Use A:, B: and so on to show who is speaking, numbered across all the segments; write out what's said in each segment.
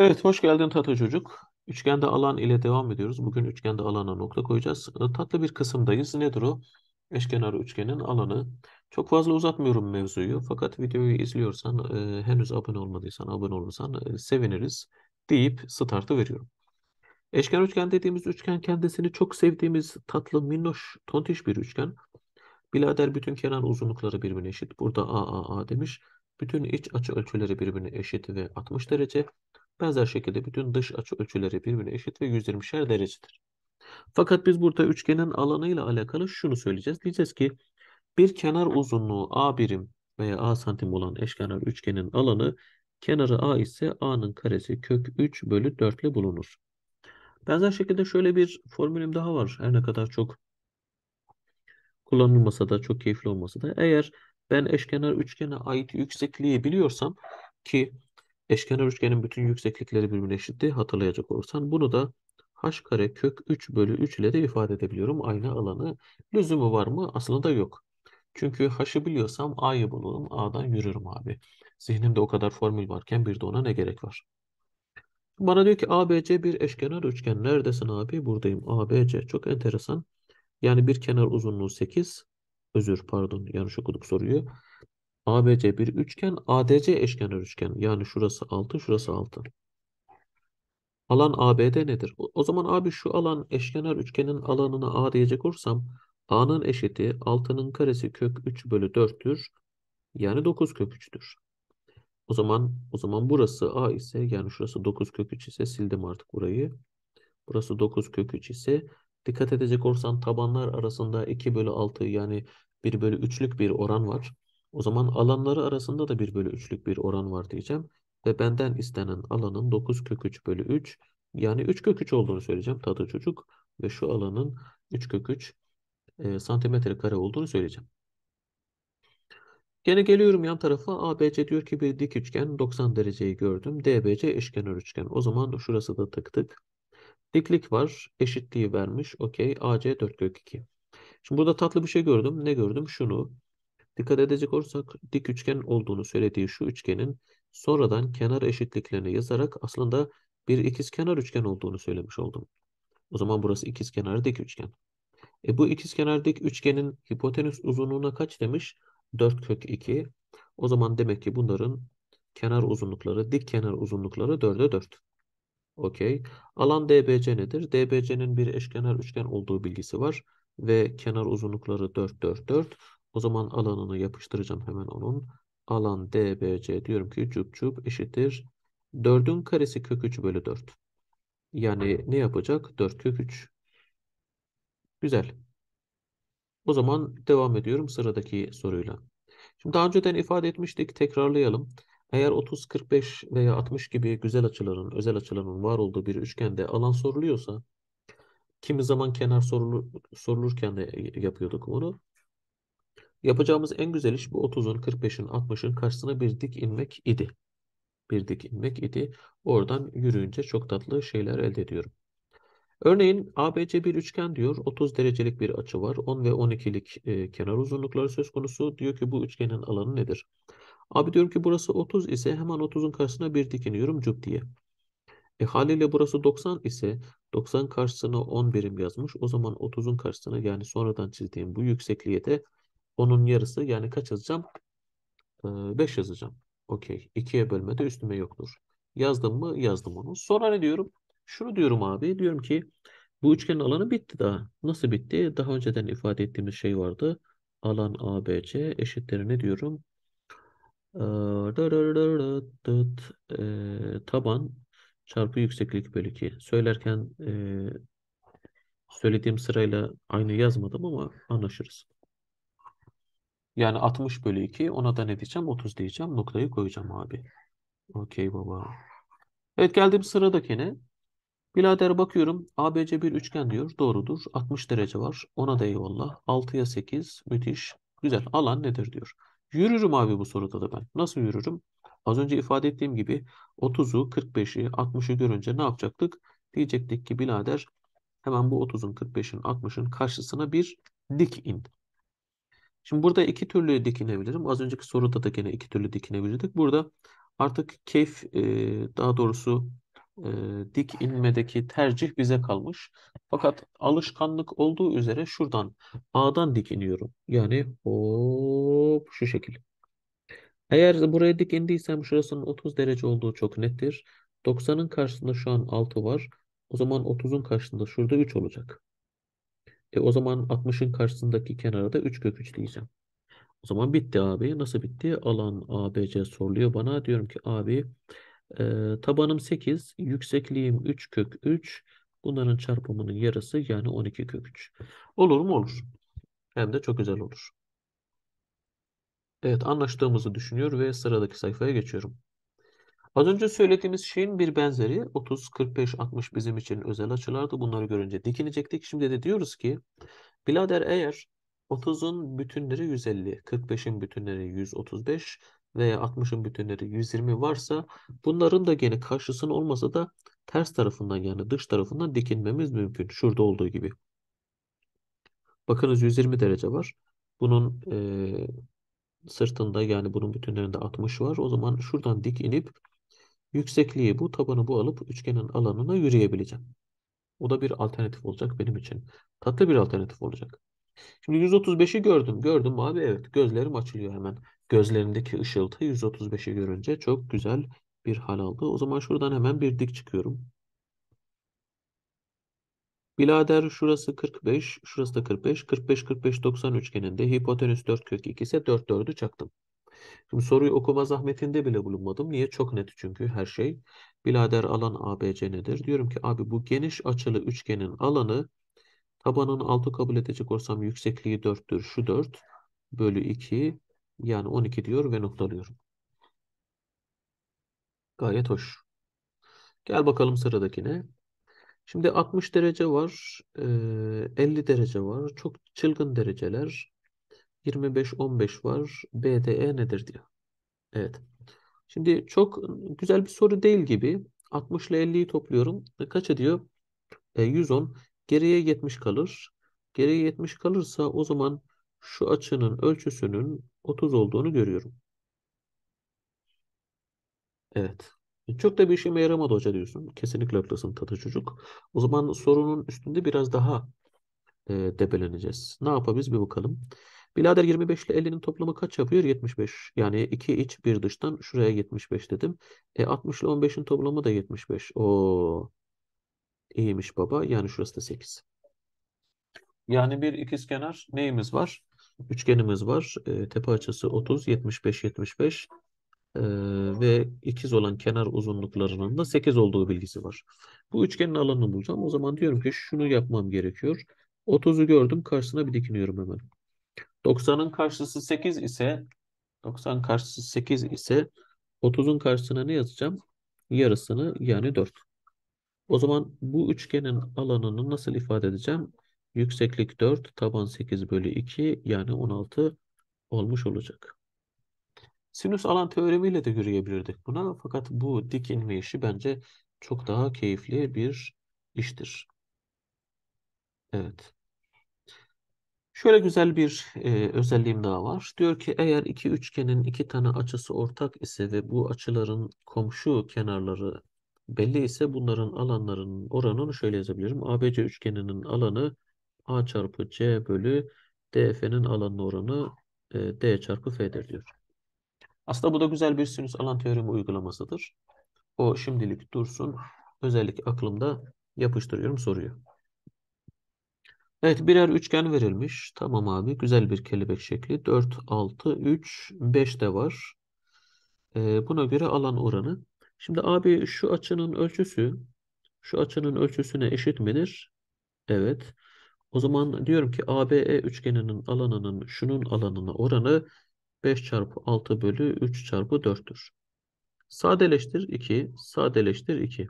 A: Evet, hoş geldin Tata Çocuk. Üçgende alan ile devam ediyoruz. Bugün üçgende alana nokta koyacağız. E, Tatlı bir kısımdayız. Nedir o? Eşkenar üçgenin alanı. Çok fazla uzatmıyorum mevzuyu. Fakat videoyu izliyorsan, e, henüz abone olmadıysan, abone olursan e, seviniriz deyip startı veriyorum. Eşkenar üçgen dediğimiz üçgen kendisini çok sevdiğimiz tatlı, minnoş, tontiş bir üçgen. Bilader bütün kenar uzunlukları birbirine eşit. Burada A, A, A demiş. Bütün iç açı ölçüleri birbirine eşit ve 60 derece. Benzer şekilde bütün dış açı ölçüleri birbirine eşit ve 120'şer derecedir. Fakat biz burada üçgenin alanıyla alakalı şunu söyleyeceğiz. Diyeceğiz ki bir kenar uzunluğu A birim veya A santim olan eşkenar üçgenin alanı kenarı A ise A'nın karesi kök 3 bölü 4 ile bulunur. Benzer şekilde şöyle bir formülüm daha var. Her ne kadar çok kullanılmasa da çok keyifli olmasa da eğer ben eşkenar üçgene ait yüksekliği biliyorsam ki eşkenar üçgenin bütün yükseklikleri birbirine eşitti hatırlayacak olursan bunu da h kare kök 3 bölü 3 ile de ifade edebiliyorum. Aynı alanı lüzumu var mı? Aslında yok. Çünkü h'ı biliyorsam a'yı bulurum. A'dan yürürüm abi. Zihnimde o kadar formül varken bir de ona ne gerek var? Bana diyor ki ABC bir eşkenar üçgen. Neredesin abi? Buradayım. ABC. Çok enteresan. Yani bir kenar uzunluğu 8. Özür pardon yanlış okuduk soruyu. ABC bir üçgen. ADC eşkenar üçgen. Yani şurası 6 şurası 6. Alan ABD nedir? O, o zaman abi şu alan eşkenar üçgenin alanına A diyecek olursam A'nın eşiti 6'nın karesi kök 3 bölü 4'tür. Yani 9 kök 3'tür. O zaman o zaman burası A ise yani şurası 9 kök 3 ise sildim artık burayı. Burası 9 kök 3 ise dikkat edecek olursan tabanlar arasında 2 bölü 6 yani 1 bölü 3'lük bir oran var. O zaman alanları arasında da 1 bölü 3'lük bir oran var diyeceğim. Ve benden istenen alanın 9 kök 3 bölü 3 yani 3 kök 3 olduğunu söyleyeceğim tadı çocuk. Ve şu alanın 3 kök 3 e, santimetre kare olduğunu söyleyeceğim. Gene geliyorum yan tarafa. ABC diyor ki bir dik üçgen 90 dereceyi gördüm. DBC eşkenar üçgen. O zaman şurası da tık tık. Diklik var. Eşitliği vermiş. Okey. AC 4 kök 2. Şimdi burada tatlı bir şey gördüm. Ne gördüm? Şunu. Dikkat edecek olursak dik üçgen olduğunu söylediği şu üçgenin sonradan kenar eşitliklerini yazarak aslında bir ikizkenar üçgen olduğunu söylemiş oldum. O zaman burası ikizkenar dik üçgen. E bu ikizkenar dik üçgenin hipotenüs uzunluğuna kaç demiş? 4 kök 2. O zaman demek ki bunların kenar uzunlukları, dik kenar uzunlukları 4'e 4. Okey. Alan DBC nedir? DBC'nin bir eşkenar üçgen olduğu bilgisi var. Ve kenar uzunlukları 4, 4, 4. O zaman alanını yapıştıracağım hemen onun. Alan DBC diyorum ki cup cup eşittir. 4'ün karesi kök 3 bölü 4. Yani ne yapacak? 4 kök 3. Güzel. O zaman devam ediyorum sıradaki soruyla. Şimdi daha önceden ifade etmiştik. Tekrarlayalım. Eğer 30, 45 veya 60 gibi güzel açıların, özel açıların var olduğu bir üçgende alan soruluyorsa kimi zaman kenar sorulur, sorulurken de yapıyorduk bunu. Yapacağımız en güzel iş bu 30'un, 45'in, 60'ın karşısına bir dik inmek idi. Bir dik inmek idi. Oradan yürüyünce çok tatlı şeyler elde ediyorum. Örneğin ABC bir üçgen diyor. 30 derecelik bir açı var. 10 ve 12'lik e, kenar uzunlukları söz konusu. Diyor ki bu üçgenin alanı nedir? Abi diyorum ki burası 30 ise hemen 30'un karşısına bir dik iniyorum cuk diye. E haliyle burası 90 ise 90 karşısına 10 birim yazmış. O zaman 30'un karşısına yani sonradan çizdiğim bu yüksekliğe de onun yarısı yani kaç yazacağım? Ee, 5 yazacağım. Okey. 2'ye bölmede üstüme yoktur. Yazdım mı? Yazdım onu. Sonra ne diyorum? Şunu diyorum abi. Diyorum ki bu üçgenin alanı bitti daha. Nasıl bitti? Daha önceden ifade ettiğimiz şey vardı. Alan ABC eşittir ne diyorum? Ee, taban çarpı yükseklik bölü 2. Söylerken e, söylediğim sırayla aynı yazmadım ama anlaşırız. Yani 60 bölü 2 ona da ne diyeceğim? 30 diyeceğim. Noktayı koyacağım abi. Okey baba. Evet geldim sıradakine. Bilader bakıyorum. ABC bir üçgen diyor. Doğrudur. 60 derece var. Ona da eyvallah. 6'ya 8. Müthiş. Güzel. Alan nedir diyor. Yürürüm abi bu soruda da ben. Nasıl yürürüm? Az önce ifade ettiğim gibi 30'u, 45'i, 60'ı görünce ne yapacaktık? Diyecektik ki bilader hemen bu 30'un, 45'in, 60'ın karşısına bir dik in. Şimdi burada iki türlü dikinebilirim. Az önceki soruda da gene iki türlü dikinebilirdik. Burada artık keyif, e, daha doğrusu e, dik inmedeki tercih bize kalmış. Fakat alışkanlık olduğu üzere şuradan A'dan dik iniyorum. Yani hop şu şekil. Eğer buraya dik indiysem şurasının 30 derece olduğu çok nettir. 90'ın karşısında şu an 6 var. O zaman 30'un karşısında şurada 3 olacak. E o zaman 60'ın karşısındaki kenara da 3 kök 3 diyeceğim. O zaman bitti abi. Nasıl bitti? Alan ABC soruluyor bana. Diyorum ki abi e, tabanım 8, yüksekliğim 3 kök 3. Bunların çarpımının yarısı yani 12 kök 3. Olur mu? Olur. Hem de çok güzel olur. Evet anlaştığımızı düşünüyor ve sıradaki sayfaya geçiyorum. Az önce söylediğimiz şeyin bir benzeri 30, 45, 60 bizim için özel açılardı. Bunları görünce dikinecektik. Şimdi de diyoruz ki birader eğer 30'un bütünleri 150, 45'in bütünleri 135 veya 60'ın bütünleri 120 varsa bunların da gene karşısının olmasa da ters tarafından yani dış tarafından dikinmemiz mümkün. Şurada olduğu gibi. Bakınız 120 derece var. Bunun e, sırtında yani bunun bütünlerinde 60 var. O zaman şuradan dik inip yüksekliği bu, tabanı bu alıp üçgenin alanına yürüyebileceğim. O da bir alternatif olacak benim için. Tatlı bir alternatif olacak. Şimdi 135'i gördüm. Gördüm abi evet. Gözlerim açılıyor hemen. Gözlerindeki ışıltı 135'i görünce çok güzel bir hal aldı. O zaman şuradan hemen bir dik çıkıyorum. Bilader şurası 45, şurası da 45. 45, 45, 90 üçgeninde hipotenüs 4 kök 2 ise 4 4'ü çaktım. Şimdi soruyu okuma zahmetinde bile bulunmadım. Niye? Çok net çünkü her şey. Bilader alan ABC nedir? Diyorum ki abi bu geniş açılı üçgenin alanı tabanını 6 kabul edecek olsam yüksekliği 4'tür. Şu 4 bölü 2 yani 12 diyor ve noktalıyorum. Gayet hoş. Gel bakalım sıradakine. Şimdi 60 derece var, 50 derece var. Çok çılgın dereceler. 25-15 var. BDE nedir diyor. Evet. Şimdi çok güzel bir soru değil gibi. 60 ile 50'yi topluyorum. E, kaç ediyor? E, 110. Geriye 70 kalır. Geriye 70 kalırsa o zaman şu açının ölçüsünün 30 olduğunu görüyorum. Evet. E, çok da bir işime yaramadı hoca diyorsun. Kesinlikle haklısın tatlı çocuk. O zaman sorunun üstünde biraz daha e, debeleneceğiz. Ne yapabiliriz bir bakalım. Bilader 25 ile 50'nin toplamı kaç yapıyor? 75. Yani 2 iç bir dıştan şuraya 75 dedim. E 60 ile 15'in toplamı da 75. O iyiymiş baba. Yani şurası da 8. Yani bir ikizkenar neyimiz var? Üçgenimiz var. E, tepe açısı 30, 75, 75 e, ve ikiz olan kenar uzunluklarının da 8 olduğu bilgisi var. Bu üçgenin alanını bulacağım. O zaman diyorum ki şunu yapmam gerekiyor. 30'u gördüm. Karşısına bir dikiniyorum hemen. 90'ın karşısı 8 ise 90 karşısı 8 ise 30'un karşısına ne yazacağım? Yarısını yani 4. O zaman bu üçgenin alanını nasıl ifade edeceğim? Yükseklik 4, taban 8 bölü 2 yani 16 olmuş olacak. Sinüs alan teoremiyle de yürüyebilirdik buna. Fakat bu dik inme işi bence çok daha keyifli bir iştir. Evet. Şöyle güzel bir e, özelliğim daha var. Diyor ki eğer iki üçgenin iki tane açısı ortak ise ve bu açıların komşu kenarları belli ise bunların alanlarının oranını şöyle yazabilirim. ABC üçgeninin alanı A çarpı C bölü DF'nin alanının oranı e, D çarpı F'dir diyor. Aslında bu da güzel bir sinüs alan teoremi uygulamasıdır. O şimdilik dursun. Özellik aklımda yapıştırıyorum soruyu. Evet birer üçgen verilmiş. Tamam abi güzel bir kelebek şekli. 4, 6, 3, 5 de var. Ee, buna göre alan oranı. Şimdi abi şu açının ölçüsü şu açının ölçüsüne eşit midir? Evet. O zaman diyorum ki ABE üçgeninin alanının şunun alanına oranı 5 çarpı 6 bölü 3 çarpı 4'tür. Sadeleştir 2. Sadeleştir 2.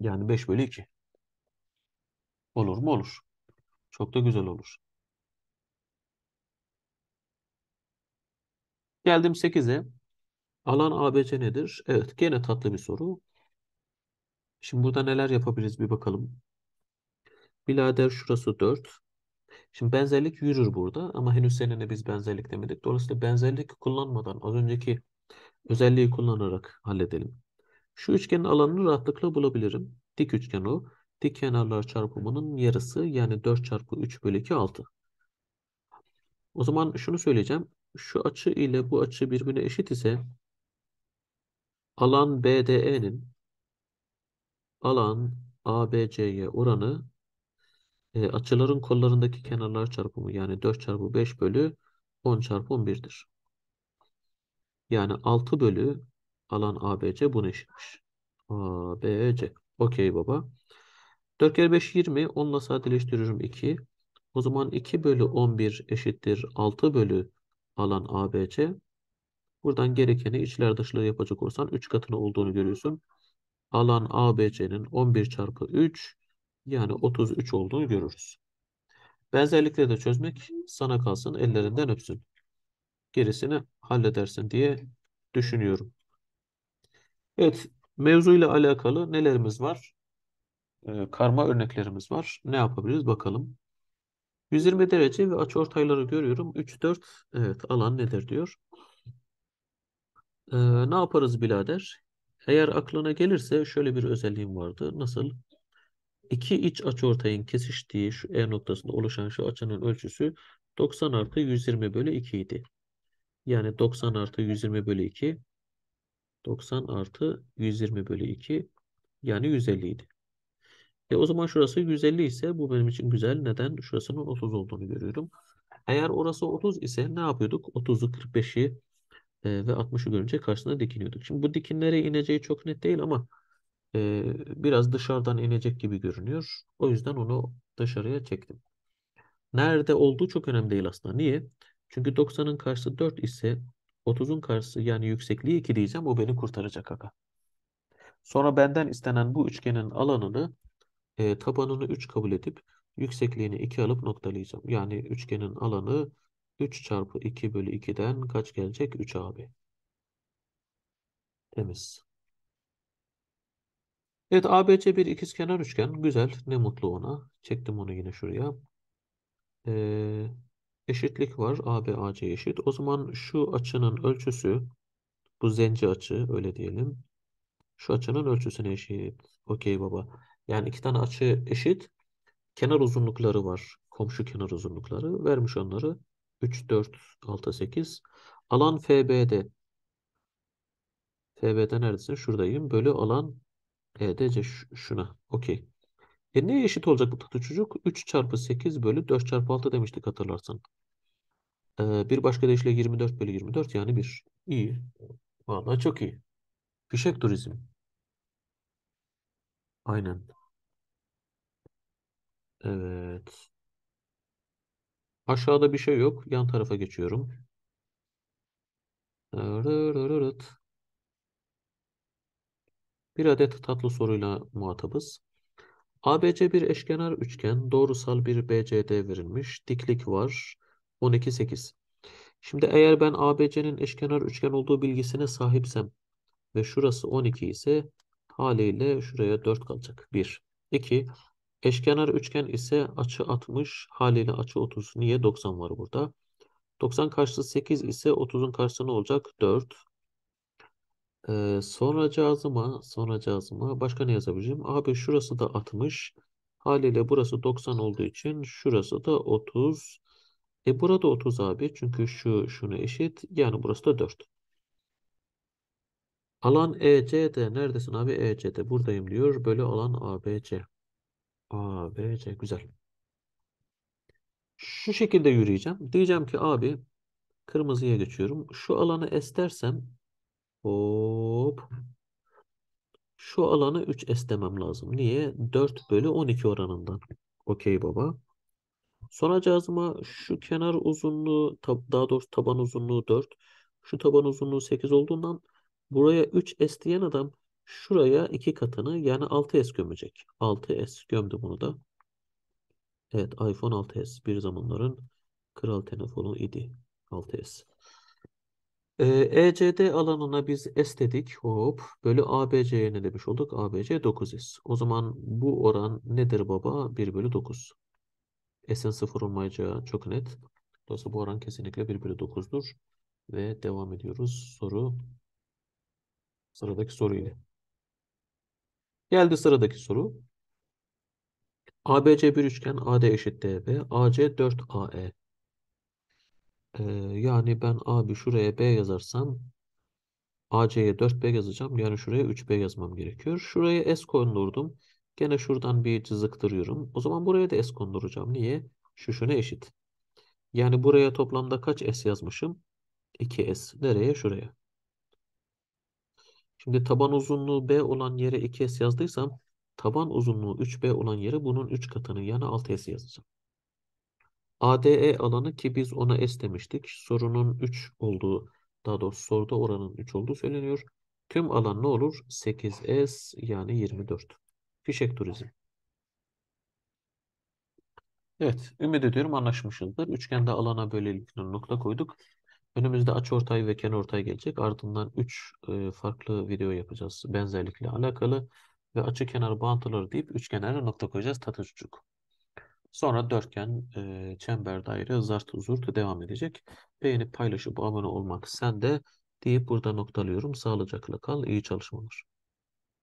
A: Yani 5 bölü 2. Olur mu? Olur. Çok da güzel olur. Geldim 8'e. Alan ABC nedir? Evet gene tatlı bir soru. Şimdi burada neler yapabiliriz bir bakalım. Bilader şurası 4. Şimdi benzerlik yürür burada ama henüz seninle biz benzerlik demedik. Dolayısıyla benzerlik kullanmadan az önceki özelliği kullanarak halledelim. Şu üçgenin alanını rahatlıkla bulabilirim. Dik üçgen o. Dik kenarlar çarpımının yarısı yani 4 çarpı 3 bölü 2 6. O zaman şunu söyleyeceğim. Şu açı ile bu açı birbirine eşit ise alan BDE'nin alan ABC'ye oranı e, açıların kollarındaki kenarlar çarpımı yani 4 çarpı 5 bölü 10 çarpı 11'dir. Yani 6 bölü alan ABC buna eşitmiş. ABC. Okey baba. 4 kere 5 20. 10 ile sadeleştiriyorum 2. O zaman 2 bölü 11 eşittir 6 bölü alan ABC. Buradan gerekeni içler dışları yapacak olursan 3 katını olduğunu görüyorsun. Alan ABC'nin 11 çarpı 3 yani 33 olduğunu görürüz. Benzerlikleri de çözmek sana kalsın ellerinden öpsün. Gerisini halledersin diye düşünüyorum. Evet, mevzuyla alakalı nelerimiz var? Ee, karma örneklerimiz var. Ne yapabiliriz bakalım. 120 derece ve açıortayları görüyorum. 3, 4, evet alan nedir diyor. Ee, ne yaparız birader? Eğer aklına gelirse şöyle bir özelliğim vardı. Nasıl? İki iç açıortayın kesiştiği şu E noktasında oluşan şu açının ölçüsü 90 artı 120 bölü 2 idi. Yani 90 artı 120 bölü 2 90 artı 120 bölü 2 yani 150 idi. E o zaman şurası 150 ise bu benim için güzel. Neden? Şurasının 30 olduğunu görüyorum. Eğer orası 30 ise ne yapıyorduk? 30'u 45'i e, ve 60'ı görünce karşısına dikiniyorduk. Şimdi bu dikinlere ineceği çok net değil ama e, biraz dışarıdan inecek gibi görünüyor. O yüzden onu dışarıya çektim. Nerede olduğu çok önemli değil aslında. Niye? Çünkü 90'ın karşısı 4 ise 30'un karşısı yani yüksekliği 2 diyeceğim. O beni kurtaracak aga. Sonra benden istenen bu üçgenin alanını e, tabanını 3 kabul edip yüksekliğini 2 alıp noktalayacağım. Yani üçgenin alanı 3 çarpı 2 bölü 2'den kaç gelecek? 3 abi. Temiz. Evet ABC bir ikizkenar üçgen. Güzel. Ne mutlu ona. Çektim onu yine şuraya. Ee, eşitlik var. AB AC eşit. O zaman şu açının ölçüsü bu zenci açı öyle diyelim. Şu açının ölçüsüne eşit. Okey baba. Yani iki tane açı eşit. Kenar uzunlukları var. Komşu kenar uzunlukları. Vermiş onları. 3, 4, 6, 8. Alan FB'de. FB'de neredesin? Şuradayım. Bölü alan EDC şuna. Okey. E neye eşit olacak bu tatlı çocuk? 3 çarpı 8 bölü 4 çarpı 6 demiştik hatırlarsan. Ee, bir başka deyişle 24 bölü 24 yani 1. İyi. Vallahi çok iyi. Fişek turizm. Aynen. Evet. Aşağıda bir şey yok. Yan tarafa geçiyorum. Bir adet tatlı soruyla muhatabız. ABC bir eşkenar üçgen, doğrusal bir BCD verilmiş. Diklik var. 12, 8. Şimdi eğer ben ABC'nin eşkenar üçgen olduğu bilgisine sahipsem ve şurası 12 ise haliyle şuraya 4 kalacak. 1. 2. Eşkenar üçgen ise açı 60, haliyle açı 30. Niye? 90 var burada. 90 karşısı 8 ise 30'un karşısı ne olacak? 4. Ee, sonracığızıma, sonracığızıma başka ne yazabilirim? Abi şurası da 60. Haliyle burası 90 olduğu için şurası da 30. E burada 30 abi. Çünkü şu şunu eşit. Yani burası da 4. Alan ECD. Neredesin abi? ECD. Buradayım diyor. Bölü alan ABC. ABC. Güzel. Şu şekilde yürüyeceğim. Diyeceğim ki abi kırmızıya geçiyorum. Şu alanı S dersem hop şu alanı 3S demem lazım. Niye? 4 bölü 12 oranından. Okey baba. Sonracığızıma şu kenar uzunluğu daha doğrusu taban uzunluğu 4. Şu taban uzunluğu 8 olduğundan buraya 3S diyen adam şuraya 2 katını yani 6S gömecek. 6S gömdü bunu da. Evet iPhone 6S bir zamanların kral telefonu idi. 6S. Ee, ECD alanına biz S dedik. Hop. Bölü ABC'ye ne demiş olduk? ABC 9S. O zaman bu oran nedir baba? 1 bölü 9. S'in 0 olmayacağı çok net. Dolayısıyla bu oran kesinlikle 1 bölü 9'dur. Ve devam ediyoruz. Soru sıradaki soru ile. Geldi sıradaki soru. ABC bir üçgen AD eşit DB. AC 4AE. Ee, yani ben abi şuraya B yazarsam AC'ye 4B yazacağım. Yani şuraya 3B yazmam gerekiyor. Şuraya S kondurdum. Gene şuradan bir cızıktırıyorum. O zaman buraya da S konduracağım. Niye? Şu şuna eşit. Yani buraya toplamda kaç S yazmışım? 2S. Nereye? Şuraya. Şimdi taban uzunluğu B olan yere 2S yazdıysam taban uzunluğu 3B olan yere bunun 3 katını yani 6S yazacağım. ADE alanı ki biz ona S demiştik. Sorunun 3 olduğu, daha doğrusu soruda oranın 3 olduğu söyleniyor. Tüm alan ne olur? 8S yani 24. Fişek turizm. Evet, ümit ediyorum anlaşmışızdır. Üçgende alana böylelikle nokta koyduk. Önümüzde açıortay ve kenarortay gelecek. Ardından 3 farklı video yapacağız benzerlikle alakalı. Ve açı kenar bağıntıları deyip üçgenlere nokta koyacağız tatlı çocuk. Sonra dörtgen, e, çember, daire, zart, zurt devam edecek. Beğenip paylaşıp abone olmak sende deyip burada noktalıyorum. Sağlıcakla kal, iyi çalışmalar.